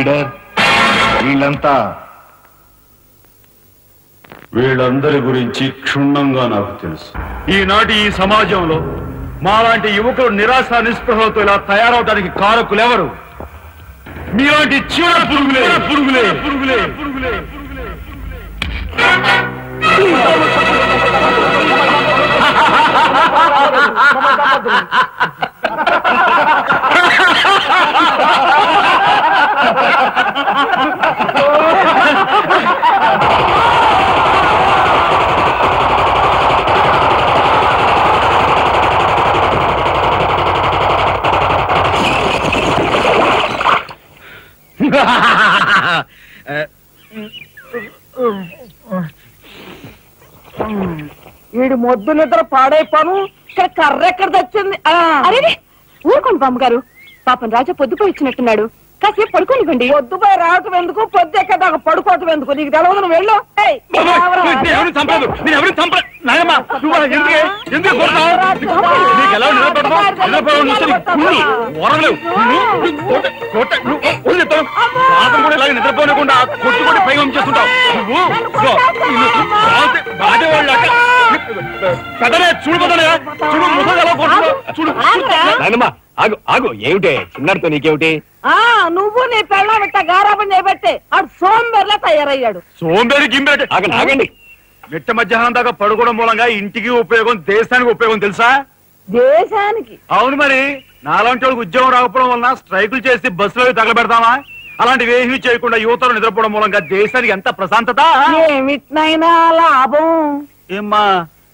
Leader వీళ్ళంతా. వీళ్ళందరి గురించి క్షుణ్ణంగా నాకు తెలుసు. ఈనాటి ఈ సమాజంలో మాలాంటి యువకులు నిరాశ నిస్పృహలతో ఇలా తయారవడానికి కారకులు ఎవరు మీలాంటి చీడ పురుగులే. పురుగులే. పురుగులే పురుగులే. వీడి మొద్దు నిద్ర పాడైపోను. ఇక్కడ కర్ర ఎక్కడ తెచ్చింది? ఆ. అరే ఊరుకోండి బామ్మగారు. పాపం రాజా పొద్దుపోయి ఇచ్చినట్టున్నాడు కాసేపు పడుకోనివ్వండి. పొద్దుపై రావటం ఎందుకు? పొద్దు ఎక్కదాకా పడుకోవటం ఎందుకు? నీకు తెలవదు నువ్వు వెళ్ళు. ఏయ్, రావరా. నేను ఎవరిని చంపలేదు? నేను ఎవరిని చంపలేదు నాయమ్మ నువ్వు ఎందుకే? ఎందుకు కొడతావు? నీకు ఎలా నిలబడతావు? నిలబడవు నుంచి ఓరలేవు పాపం కూడా ఇలాగే నిద్రపోనకుండా కొట్టుకొని పైగా ఉంచేస్తుంటావు నువ్వు ఇదిగో, నిన్ను బాధ- బాధేవాళ్ళు అక్క. పెద్దనే చూడు పెద్దనే చూడు ముసలి ఎలా కొడుతుందో. చూడు. నాయనమ్మా ఆగు ఆగు ఏమిటే? చిన్నడితో నీకేమిటి? ఆ నువ్వు నీ పెళ్ళ పెట్ట గారాబం చేయబట్టే ఆడు సోంబేర్లా తయారయ్యాడు. సోంబేరి గింబేటి ఆగండి ఆగండి. మిట్ట మధ్యాహ్నం దాకా పడుకోవడం మూలంగా ఇంటికి ఉపయోగం దేశానికి ఉపయోగం తెలుసా? దేశానికి. అవును మరి నాలాంటి వాళ్ళకి ఉద్యోగం రాకపోవడం వలన స్ట్రైకులు చేసి బస్సులో తగలబెడతామా? అలాంటివి ఏమీ చేయకుండా యువతలు నిద్రపోవడం మూలంగా దేశానికి ఎంత ప్రశాంతత? ఏమిటినైనా లాభం. ఏమ్మా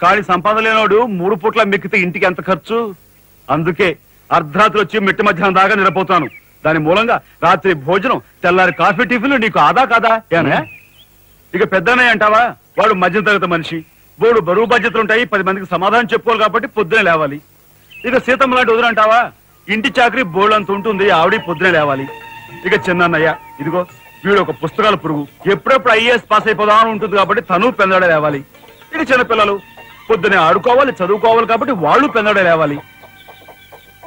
కాడి సంపాదన లేనోడు మూడు పూట్ల మిక్కితే ఇంటికి ఎంత ఖర్చు? అందుకే అర్ధరాత్రి వచ్చి మిట్ట మధ్యాహ్నం దాకా నిలబోతాను. దాని మూలంగా రాత్రి భోజనం తెల్లారి కాఫీ టిఫిన్లు నీకు ఆదా కాదా? ఏనా? ఇక పెద్దనే అంటావా? వాడు మధ్య తరగతి మనిషి. బోడు బరువు బాధ్యతలు ఉంటాయి పది మందికి సమాధానం చెప్పుకోవాలి కాబట్టి పొద్దునే లేవాలి. ఇక సీతమ్మ లాంటి వదిలంటావా ఇంటి చాకరీ బోర్డు అంత ఉంటుంది ఆవిడ పొద్దునే లేవాలి. ఇక చిన్నయ్య ఇదిగో వీడు ఒక పుస్తకాల పురుగు. ఎప్పుడెప్పుడు ఐఏఎస్ పాస్ అయిపోదామని ఉంటుంది కాబట్టి తను పెందడే లేవాలి. ఇక చిన్నపిల్లలు పొద్దునే ఆడుకోవాలి చదువుకోవాలి కాబట్టి వాళ్ళు పెందడే లేవాలి.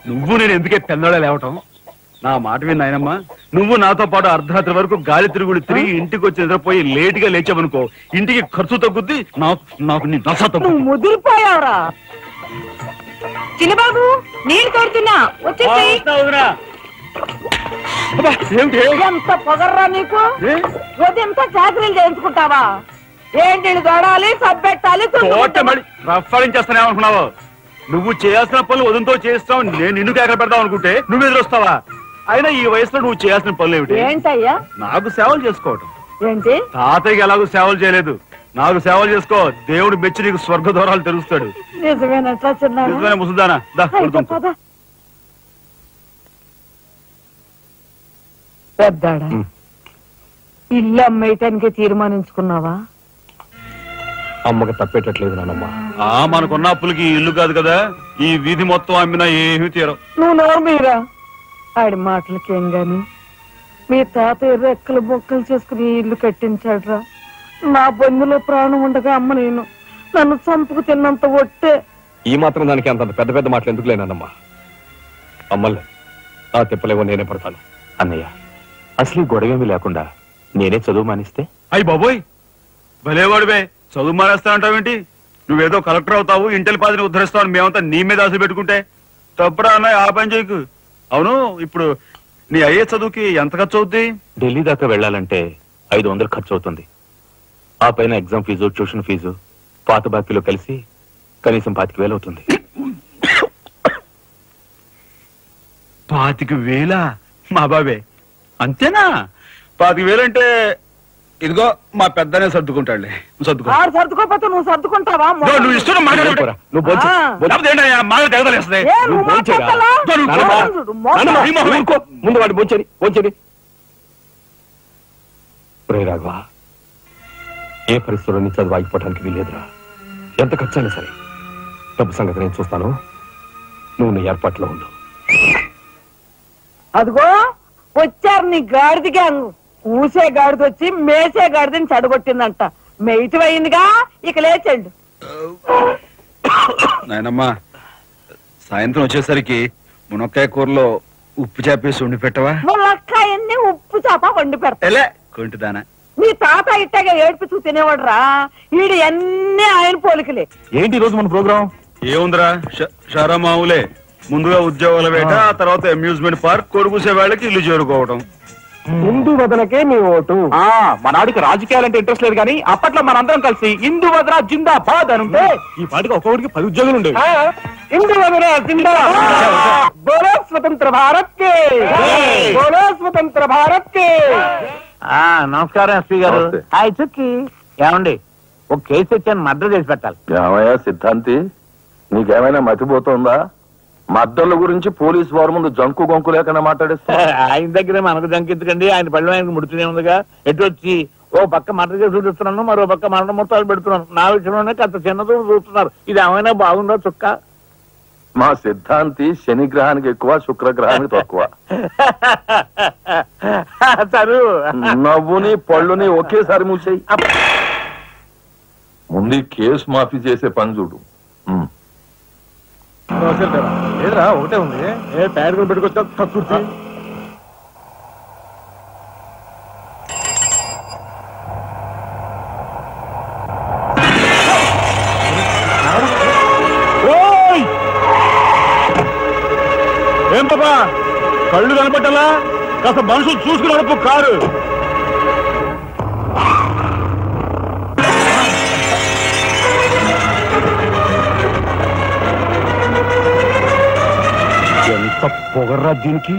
నువ్వు నేను ఎందుకే పెందడే లేవటం? నా మాట విన్న ఆయనమ్మా నువ్వు నాతో పాటు అర్ధరాత్రి వరకు గాలి తిరుగుడు తిరిగి ఇంటికి వచ్చి నిద్రపోయి లేట్గా లేచావనుకో ఇంటికి ఖర్చు తగ్గుద్ది నాకు నాకు నీ దశ నువ్వు తగ్గుద్ది ముదిరిపోయావురా. చిన్నబాబు నీళ్ళు తోడుతున్నా. వచ్చేసి ఎంత పొగర్రా నీకు? ఏ? ఉదయంతో చాకరీలు చేయించుకుంటావా? ఏంటి దొడాలి సబ్బెట్టాలి రఫాడించేస్తానే అనుకున్నావు నువ్వు చేయాల్సిన పనులు వదంతో చేస్తావు నేను నిన్ను కేకలు పెడతావు అనుకుంటే నువ్వు ఎదురొస్తావా? అయినా ఈ వయసులో నువ్వు చేయాల్సిన పనులు ఏమిటి? ఏంటయ్యా? నాకు సేవలు చేసుకోవటం. ఏంటి? తాతయ్యకి ఎలాగో సేవలు చేయలేదు. నాకు సేవలు చేసుకో దేవుడు మెచ్చి నీకు స్వర్గ దూరాలు తెలుస్తాడు నిజమైన ముసుదానా? పెద్దాడా. ఇల్లు అమ్మేయటానికి తీర్మానించుకున్నావా? అమ్మకి తప్పేటట్లేదు నానమ్మ. ఆ మనకున్న అప్పులకి ఈ ఇల్లు కాదు కదా? ఈ వీధి మొత్తం అమ్మినా ఏమీ తీరం నువ్వు నోరు మీరా? ఆడి మాటలకేం గాని? మీ తాతయ్య రెక్కలు బొక్కలు చేసుకుని ఈ ఇల్లు కట్టించాడురా. నా బంధులో ప్రాణం ఉండగా అమ్మ నేను నన్ను చంపుకు తిన్నంత ఒట్టే. ఈ మాత్రం దానికి అంత పెద్ద పెద్ద మాటలు ఎందుకు లేనమ్మా అమ్మలే ఆ తిప్పలేవో నేనే పడతాను. అన్నయ్య అసలు ఈ గొడవేమీ లేకుండా నేనే చదువు మానిస్తే? అయ్యి బాబోయ్ భలేవాడివే. చదువు మానేస్తానంటావేంటి నువ్వేదో కలెక్టర్ అవుతావు ఇంటెల్ పాదిని ఉద్ధరిస్తావు అని మేమంతా నీ మీద ఆశ పెట్టుకుంటే తప్పుడా అన్నయ్య ఆ పని చేయకు. అవును ఇప్పుడు నీ అయ్యే చదువుకి ఎంత ఖర్చు అవుద్ది? ఢిల్లీ దాకా వెళ్ళాలంటే ఐదు వందలు ఖర్చు అవుతుంది. ఆ పైన ఎగ్జామ్ ఫీజు ట్యూషన్ ఫీజు పాత బాకీలో కలిసి కనీసం పాతిక వేలు అవుతుంది. పాతిక వేల? మా బాబే అంతేనా? పాతిక వేలంటే ఇదిగో మా పెద్దనే సర్దుకుంటాడులే నువ్వు సర్దుకో ఆడు సర్దుకోపోతే నువ్వు సర్దుకుంటావా నువ్వు ఇష్టం మాట్లాడు పోరా, నువ్వు భోంచే. ఆ. భోంచే. లేకపోతే ఏంటయ్యా మాకు తెగదలేస్తుంది ఏ, నువ్వు నువ్వు భోంచేరా? మాట్లాడతావా? నానమ్మ, మోసం చూడు, మోసం. నానమ్మ, ఈ మొహమే. ఊరుకో. ముందు వాడు బొంచని బొంచని రే రాఘవ ఏ పరిస్థితుల్లో నీ చదువు ఆగిపోవడానికి వీలేదురా ఎంత ఖర్చైనా సరే డబ్బు సంగతి నేను చూస్తాను నువ్వు నీ ఏర్పాట్లో ఉండు అదిగో వచ్చారు నీ గాడిద గ్యాంగ్ ఊసే గాడిద వచ్చి మేసే గాడిదని చెడగొట్టిందంట. మెయిటి అయిందిగా ఇక లేచండు. నాయనమ్మా సాయంత్రం వచ్చేసరికి మునక్కాయ కూరలో ఉప్పు చేపేసి ఉండి పెట్టవా? ములక్కాయ పొద్దున్నే ఉప్పు చేప వండి పెడతా. కొంటిదానా మీ తాత ఇట్టగా ఏడిపిస్తూ తినేవాడురా. ఈడు అన్ని ఆయన పోలికలే. ఏంటి ఈ రోజు మన ప్రోగ్రామ్ ఏముందిరా? ష- షారా మామూలే ముందుగా ఉద్యోగాల వేట ఆ. తర్వాత అమ్యూజ్మెంట్ పార్క్ కొడుకుసే వాళ్ళకి ఇల్లు చేరుకోవడం హిందూ వదనకే మీ ఓటు. ఆ మనాడికి రాజకీయాలంటే ఇంట్రెస్ట్ లేదు కానీ అప్పట్లో మనందరం కలిసి హిందూ వద్రా జిందాబాద్ అని ఉంటే ఈ పాటికి ఒక్కొక్కడికి పది ఉద్యోగులు ఉండేవి. హిందూ వదన జిందా బోలో స్వతంత్ర భారత్ కే బోలో స్వతంత్ర భారత్ కే నమస్కారం ఎస్పీ గారు. హాయ్ చుక్కి ఏమండి ఒక కేసు తెచ్చాను మర్డర్ చేసి పెట్టాలి. ఏమయ్యా సిద్ధాంతి? నీకేమైనా మతిపోతుందా? మద్దళ్ళ గురించి పోలీస్ వారి ముందు జంకు గొంకు లేకుండా మాట్లాడేస్తా. ఆయన దగ్గరే మనకు జంకెత్తుకండి ఆయన పళ్ళు ఆయనకు ముడుతూనే ఉందిగా. ఎటు వచ్చి ఓ పక్క చేసి చూపిస్తున్నాను మరో పక్క మరణ మొత్తాలు పెడుతున్నాను. నా విషయంలోనే కాస్త చిన్నదో చూస్తున్నారు. ఇది ఏమైనా బాగుందో చుక్క? మా సిద్ధాంతి శని గ్రహానికి ఎక్కువ శుక్రగ్రహానికి తక్కువ. నవ్వుని పళ్ళుని ఒకేసారి మూసేయి. ముందు కేసు మాఫీ చేసే పని చూడు. ఉమ్. లేదురా ఒకటే ఉంది. ఏ ప్యాడ్ కూడా పెట్టుకొచ్చా కక్కుర్తి ఏం పాపా? కళ్ళు కనపట్టాలా కాస్త మనుషులు చూసుకుని నడుపు కారు. ఎంత పొగర్రా దీనికి